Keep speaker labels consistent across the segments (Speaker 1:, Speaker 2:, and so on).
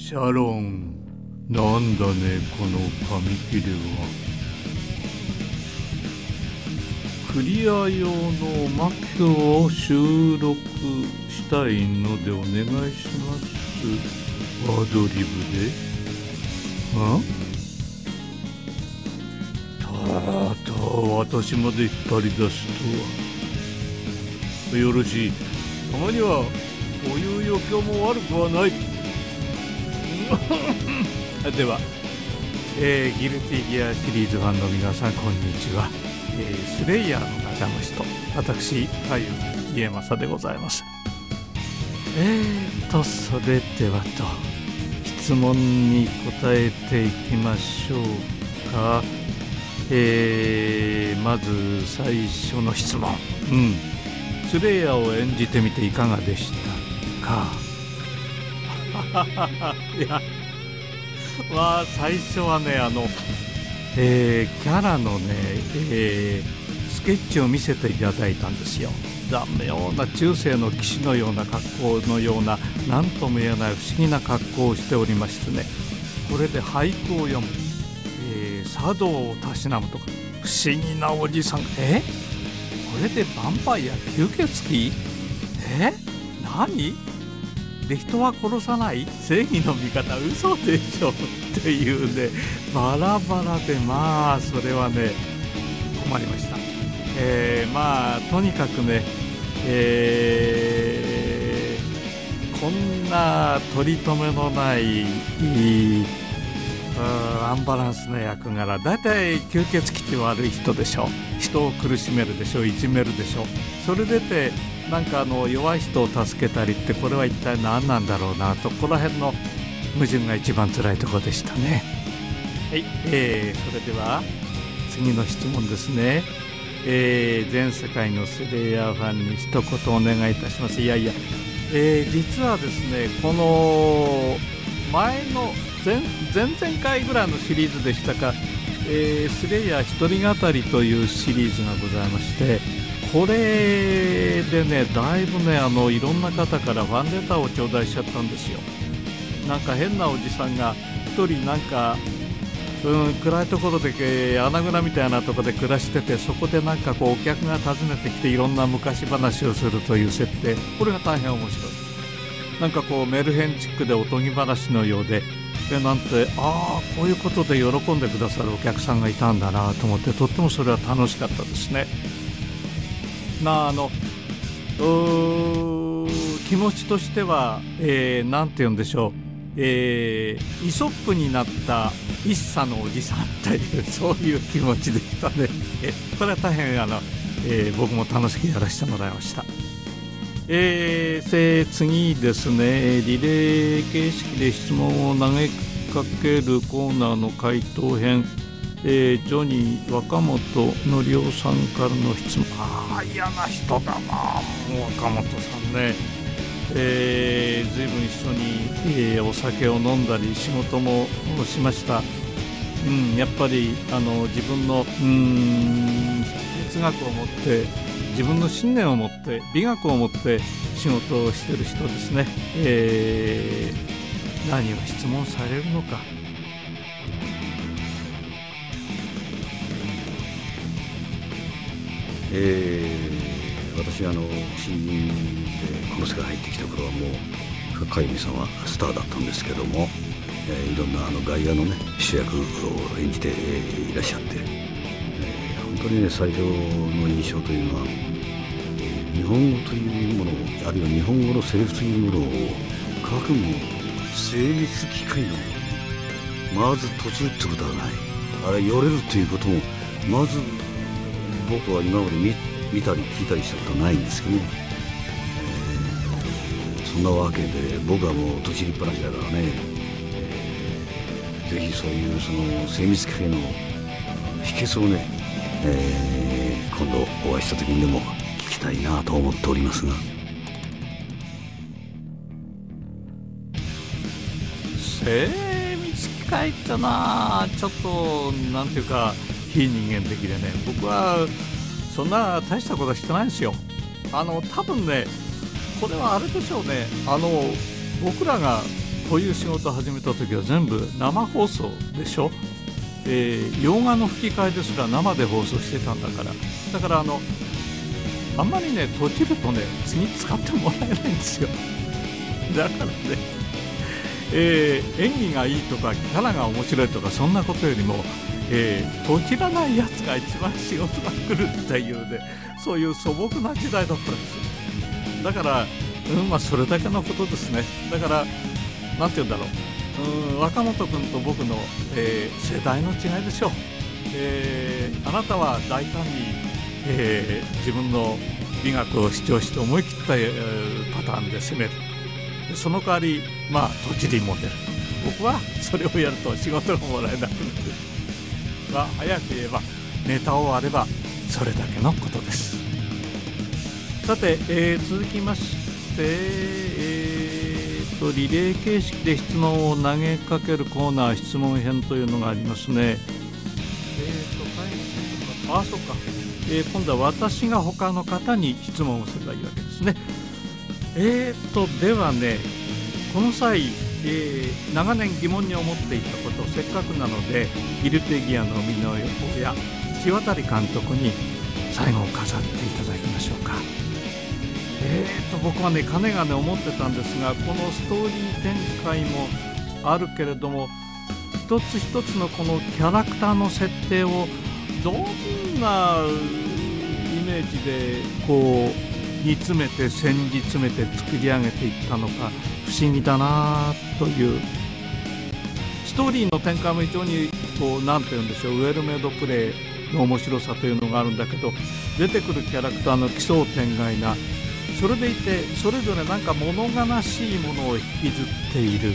Speaker 1: シャロンなんだねこの紙切れは。クリア用のマキョを収録したいのでお願いします。アドリブで。んただ私まで引っ張り出すとは。よろしい。たまにはこういう余興も悪くはない。では、えー、ギルティギアシリーズファンの皆さんこんにちは、えー、スレイヤーの中の人私俳優家政でございます。えーとそれではと質問に答えていきましょうか。えー、まず最初の質問。うん。スレイヤーを演じてみていかがでしたか？いやまあ最初はねあの、えー、キャラのね、えー、スケッチを見せていただいたんですよ。残妙な中世の騎士のような格好のような何とも言えない不思議な格好をしておりましてね。これで俳句を読む、えー、茶道をたしなむとか。不思議なおじさん。え？これでヴァンパイア吸血鬼？え？何？で人は殺さない正義の味方嘘でしょっていうねバラバラでまあそれはね困りました、えー、まあとにかくね、えー、こんな取り留めのないアンバランスな役柄だいい吸血鬼って悪い人でしょ。人を苦しめるでしょいじめるでしょそれでてなんかあの弱い人を助けたりってこれは一体何なんだろうなと。この辺の矛盾が一番辛いところでしたね。はい、えー、それでは次の質問ですね。えー、全世界のスレイヤーファンに一言お願いいたします。いやいや、えー、実はですねこの前の前前々回ぐらいのシリーズでしたか、えー、スレイヤー一人語りというシリーズがございましてこれでねだいぶねあのいろんな方からファンレターを頂戴しちゃったんですよ。なんか変なおじさんが1人なんかうん暗いところで穴蔵みたいなところで暮らしててそこでなんかこうお客が訪ねてきていろんな昔話をするという設定。これが大変面白い。なんかこうメルヘンチックでおとぎ話のようでなんてああこういうことで喜んでくださるお客さんがいたんだなと思ってとってもそれは楽しかったですね。まああの気持ちとしては何、えー、て言うんでしょう、えー、イソップになった一茶のおじさんというそういう気持ちでしたね。これは大変あの、えー、僕も楽しくやらせてもらいました。えー、次ですね。リレー形式で質問を投げかけるコーナーの回答編。えー、ジョニー若本のりおさんからの質問。ああ嫌な人だな。もう若本さんね、えー、随分一緒に、えー、お酒を飲んだり仕事もしました、うん、やっぱりあの自分のうん哲学を持って自分の信念を持って美学を持って仕事をしてる人ですね、えー、何を質問されるのか。
Speaker 2: えー、私あの新人でこの世界入ってきた頃はもう深井美さんはスターだったんですけども、えー、いろんなあの外野のね主役を演じていらっしゃって、当にね最初の印象というのは、日本語というものあるいは日本語のセリフというものを書くも精密機械のまず途中ってことはない。あれよれるということもまず僕は今まで見見たり聞いたりしたことはないんですけどね、そんなわけで僕はもう年りっぱなしだからね、ぜひそういうその精密機械の秘訣をね、えー、今度お会いした時にでも聞きたいなと思っておりますが。
Speaker 1: 精密機械ってなちょっとなんていうか非人間的でね僕はそんな大したことはしてないんですよ。あの多分ねこれはあれでしょうね。あの僕らがこういう仕事を始めた時は全部生放送でしょ、えー、洋画の吹き替えですら生で放送してたんだから。だからあのあんまりね閉じるとね次使ってもらえないんですよ。だからね、えー、演技がいいとかキャラが面白いとかそんなことよりも、えー、閉じらないやつが一番仕事が来るっていうねそういう素朴な時代だったんですよ。だからうんまあそれだけのことですね。だから何て言うんだろう。うん若本君と僕の、えー、世代の違いでしょう、えー、あなたは大胆に、えー、自分の美学を主張して思い切った、えー、パターンで攻める。その代わりまあ土地にも出る。僕はそれをやると仕事がもらえなくなる。まあ早く言えばネタをあればそれだけのことです。さて、えー、続きまして、えーと、リレー形式で質問を投げかけるコーナー質問編というのがありますねえーと、ああそうか、えー、今度は私が他の方に質問をすればいいわけですねえーとではねこの際、えー、長年疑問に思っていたことをせっかくなのでギルテギアの生みの親木渡監督に最後を飾っていただきましょうか。えーと僕はねかねがね思ってたんですがこのストーリー展開もあるけれども一つ一つのこのキャラクターの設定をどんなイメージでこう煮詰めて戦じ詰めて作り上げていったのか不思議だなというストーリーの展開も非常にこう何て言うんでしょうウェルメイドプレイの面白さというのがあるんだけど出てくるキャラクターの奇想天外なそれでいてそれぞれなんか物悲しいものを引きずっている。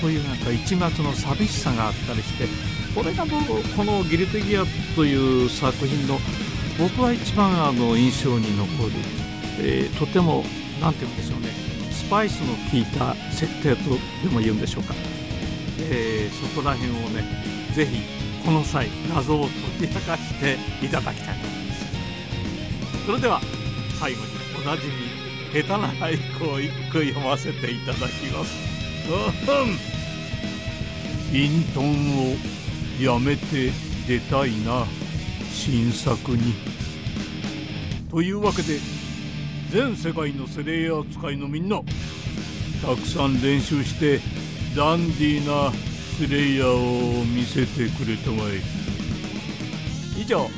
Speaker 1: そういうなんか一抹の寂しさがあったりしてこれがこの「ギルテギア」という作品の僕は一番あの印象に残る、えー、とても何て言うんでしょうね。スパイスの効いた設定とでも言うんでしょうか、えー、そこら辺をねぜひこの際謎を解き明かしていただきたいと思います。それでは最後に。なじみ下手な俳句を一句読ませていただきます。隠遁をやめて出たいな新作に。というわけで全世界のセレイヤー使いのみんなたくさん練習してダンディーなスレイヤーを見せてくれたまえ以上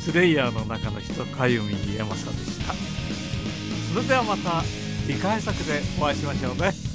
Speaker 1: スレイヤーの中の人かゆみ家政でした。それではまた次回作でお会いしましょうね。